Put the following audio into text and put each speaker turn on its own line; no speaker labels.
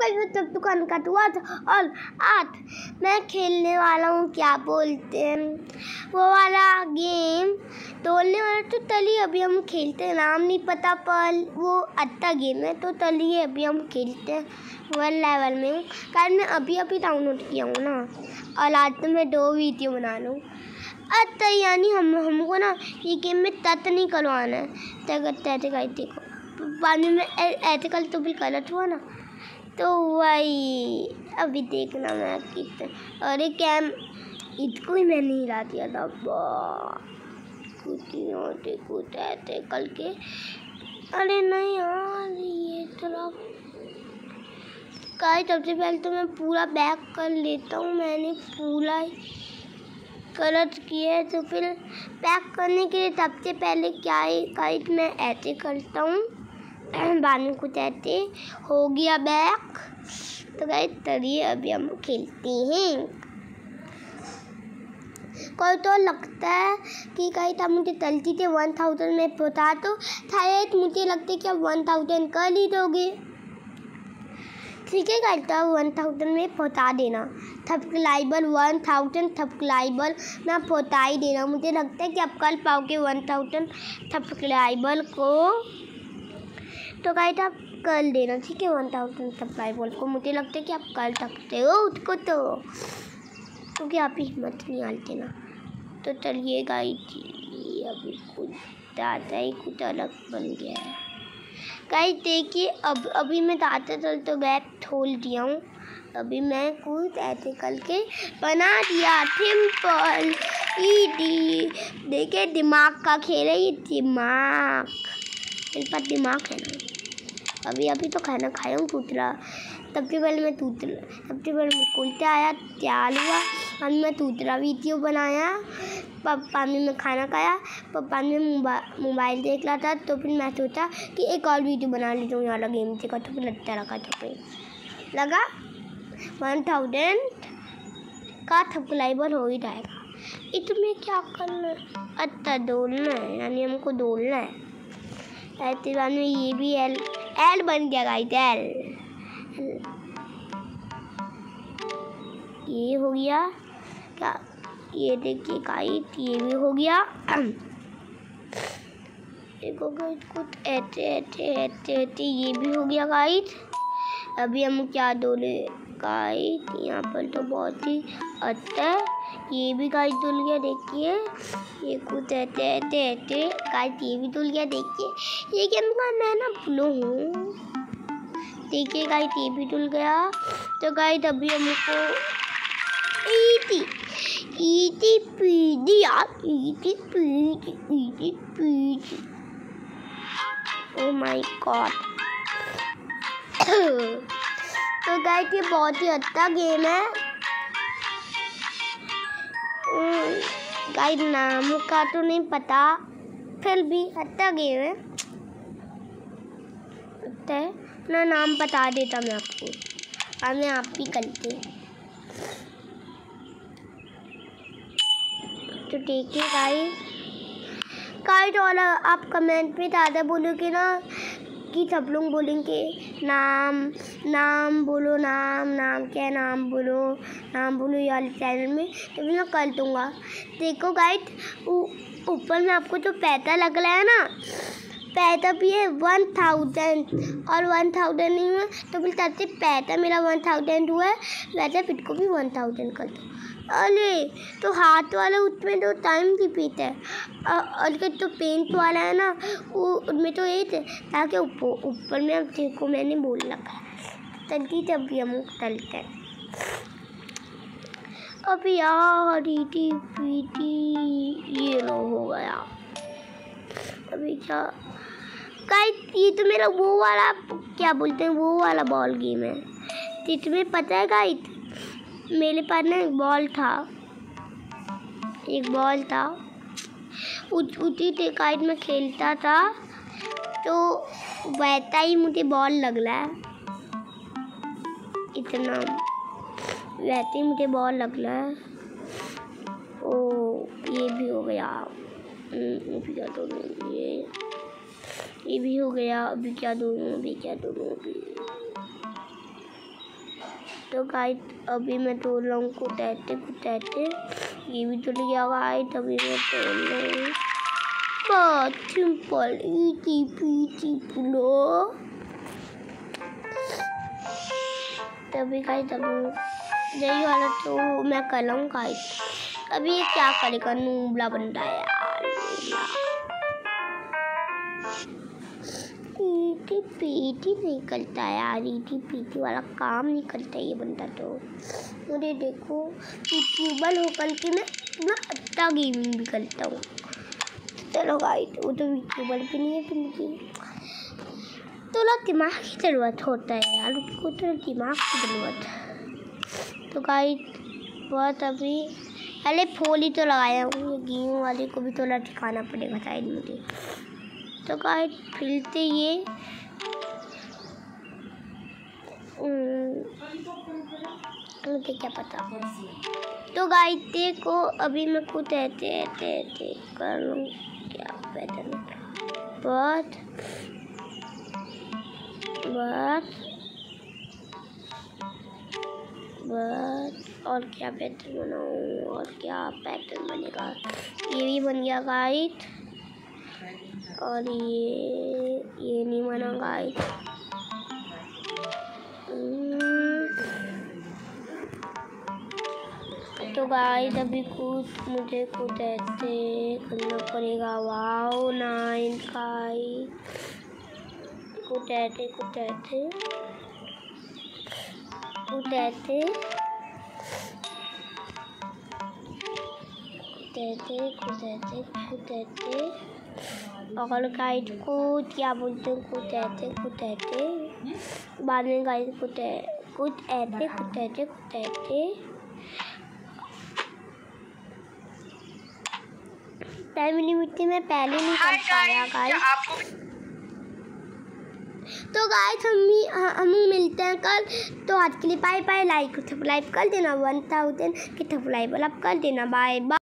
तब दुकान का हुआ था और आठ। मैं खेलने वाला हूँ, क्या बोलते हैं? वो वाला गेम तोलने वाला तो तली, अभी हम खेलते हैं। नाम नहीं पता, पर वो अच्छा गेम है तो तली अभी हम खेलते हैं। वन लेवल में हूँ। कारण मैं अभी अभी डाउनलोड किया हूँ ना, और आज तो मैं दो वीडियो बना लूँ अच्छा यानी हम, हमको ना ये गेम में तत् नहीं करवाना है। तक तैसे देखो। बाद में कल तो भी गलत हुआ ना। तो वही। अभी देखना मैं कितना। अरे कैम इसको ही मैं नहीं ला दिया था। कुछ कुछ ऐसे कल के। अरे नहीं यार, ये तरफ़ गाइस सबसे पहले तो मैं पूरा बैक कर लेता हूँ। मैंने पूरा गलत किया है तो फिर पैक करने के लिए सबसे पहले क्या है गाइस मैं ऐसे करता हूँ। बाद को ऐसे हो गया बैक। तो गए चलिए अभी हम खेलते हैं। कोई तो लगता है कि कहीं था, मुझे चलती थे वन थाउज़ेंड में पहुँचा तो शायद मुझे लगता है कि आप वन थाउज़ेंड कर ही दोगे। ठीक है करता वन थाउज़ेंड में पहुँचा देना। थपकलाइबल वन थाउज़ेंड थपकलाइबल मैं पहुँचा ही देना। मुझे लगता है कि आप कल पाओगे वन थाउज़ेंड थपकलाइबल को। तो गाइस आप कर देना ठीक है? वन थाउज़ेंड थपकलाइबल को। मुझे लगता है कि आप कर सकते हो उसको तो। क्योंकि आप ही हिम्मत नहीं आते ना तो चलिए गाइस अभी कुछ ज़्यादा ही कुछ अलग बन गया है। गाइस देखिए, अब, अभी मैं दाते चल तो बैग खोल दिया हूँ। अभी मैं कुछ ऐसे करके बना दिया। सिंपल ईडी देखिए, दिमाग का खेल है ये, दिमाग। मेरे पास दिमाग है ना? अभी अभी तो खाना खाया हूँ टूटला सबसे पहले मैं टूटला सबसे पहले मैं कुलते आया, तैयार हुआ। अब मैं टूटला वीडियो बनाया। पापा ने मैं खाना खाया। पापा ने मोबाइल देख रहा था तो फिर मैं सोचा कि एक और वीडियो बना लेता हूँ, यहाँ गेम देखा तो फिर लगता रखा फिर लगा वन थाउज़ेंड का थपलाइबर हो ही जाएगा। इसमें क्या करना अच्छा डोलना है, यानी हमको डोलना है। ऐसे बाद में ये भी एल एल बन गया गाइस एल ये हो गया, क्या? ये देखिए गाइस ये भी हो गया। देखो गाइस कुछ ऐसे ऐसे ऐसे ऐसे ये भी हो गया गाइस अभी हम क्या डोले गाइस यहाँ पर तो बहुत ही अच्छा ये भी गाइस धुल गया देखिए। ये कुछ ऐसे ऐसे ऐसे गाइस ये भी धुल गया देखिए। ये गेम का मैं ना ब्लू हूँ? देखिए गाइस ये भी धुल गया तो गाइस अभी हमको ईटी ईटी पीडी यार। इटी पीडी इटी पीडी ओ माय गॉड तो गाइस ये बहुत ही अच्छा गेम है। गाइस नाम का तो नहीं पता, फिर भी अच्छा गेम है। है? अपना नाम बता देता मैं आपको। मैं आप ही करती तो देखिए गाइस गाइस और आप कमेंट में ज़्यादा बोलोगे ना कि सब लोग बोलेंगे, नाम नाम बोलो, नाम नाम क्या नाम बोलो नाम बोलो ये वाले चैनल में तो मैं कर दूँगा। देखो गाइस ऊपर में आपको जो पैसा लग रहा है ना, पैसा भी है वन थाउज़ेंड और वन थाउज़ेंड नहीं हुआ तो सबसे पैसा मेरा वन थाउज़ेंड हुआ है, वैसे फिर को भी वन थाउज़ेंड कर दो। अरे तो हाथ वाला उसमें तो टाइम की पीते है। और जो पेंट वाला है ना, वो उनमें तो ये ताकि ऊपर में अब देखो मैंने बोल रखा तलती तब भी हम तलते हैं। अब यार ईटी पीटी ये लो हो गया। अभी क्या? गाइस ये तो मेरा वो वाला, क्या बोलते हैं, वो वाला बॉल गेम है। तो तुम्हें पता है गाइस मेरे पास ना एक बॉल था। एक बॉल था। उसी से काइट में खेलता था। तो वैसा ही मुझे बॉल लग रहा है। इतना। वैसे ही मुझे बॉल लग रहा है। ओ, ये भी हो गया। अभी क्या दोनों ये ये भी हो गया। अभी क्या दोनों अभी क्या दोनों अभी। तो गाइड अभी मैं तोड़ रहा हूँ कुतैते कुतैते ये भी तुल गया गाइड अभी मैं तोड़ रहा हूँ। बहुत सिंपल इजी पीजी पुलो तभी गाइड अभी यही वाला तो मैं कर लूँ गाइड अभी क्या करेगा, नूबला बनता है यार, नूबला। ईटी पीटी नहीं करता यार। ईटी पीटी वाला काम नहीं करता ये बंदा तो। मुझे देखो यूट्यूबर होकर के मैं इतना अच्छा गेमिंग भी करता हूँ। चलो गाइड वो तो यूट्यूबर भी नहीं है फिर तो ना दिमाग की ज़रूरत होता है यार, उसको तो दिमाग की ज़रूरत तो गाइड बहुत अभी, पहले फोल ही तो लगाया हूँ गेहूँ वाले को भी थोड़ा ठिकाना पड़ेगा शायद मुझे। तो गाइड फिलते ये मुझे क्या पता। तो गाइड देखो अभी मैं खुद ऐसे ऐसे ऐसे कर लूँ क्या पैटर्न बहुत बहुत बहुत, और क्या पैटर्न बनाऊँ, और क्या पैटर्न बनेगा। ये भी बन गया गाइड और ये ये नहीं बना गाइड तो गाइस अभी कुछ, मुझे कुछ ऐसे करना पड़ेगा। वाओ नाइन गाइस कुछ ऐसे कुछ ऐसे। कुछ ऐसे। कुछ ऐसे कुछ ऐसे कुछ ऐसे। और गाइड को क्या बोलते हैं? कुछ ऐसे कुछ ऐसे। बाद में गाइड कुछ कुछ ऐसे कुछ ऐसे कुछ ऐसे। टाइम लिमिट में पहले नहीं कर पाया गाइस तो गाइस हम भी हम मिलते हैं कल। तो आज के लिए बाय बाय लाइक सब्सक्राइब कर देना। वन थाउज़ेंड की सब्सक्राइबर आप कर देना। Bye bye